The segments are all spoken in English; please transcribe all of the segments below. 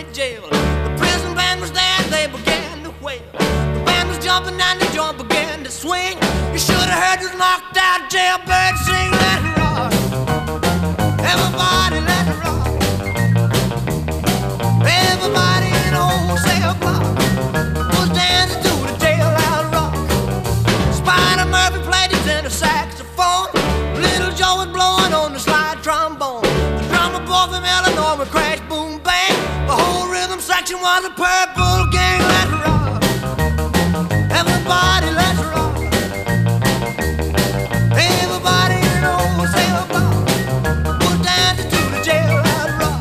county jail. The prison band was there, they began to wail. The band was jumping and the joint began to swing. You should have heard this knocked out jailbird sing, let it rock. Everybody, let it rock. Everybody in the whole cell block was dancing to the jailhouse rock. Spider Murphy played his tenor saxophone. Little Joe was blowing on the slide trombone. The drummer boy from Illinois section was a purple gang. Let's rock. Everybody, let's rock. Everybody in whole cell block was dancing to the jailhouse rock.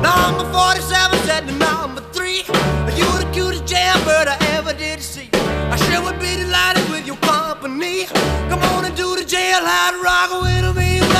Number 47 said to number 3 You the cutest jailbird I ever did see I sure would be delighted with your company Come on and do the jailhouse rock with me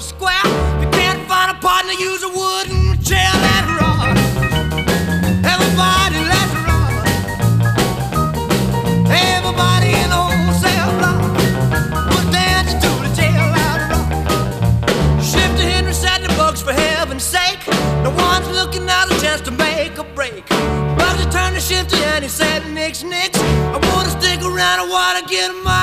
square. If you can't find a partner, use a wooden chair. Let's rock. Everybody, let's rock. Everybody in the whole cell block was dancing to the jailhouse rock. Shifter Henry said the books for heaven's sake. No one's looking out a chance to make a break. Bugsy turned to Shifter and he said, Nix, Nix, I wanna stick around, I wanna get my